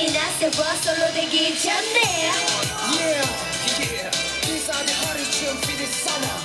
いなせばそのできじゃねえ Yeah, yeah These are the origin for the summer.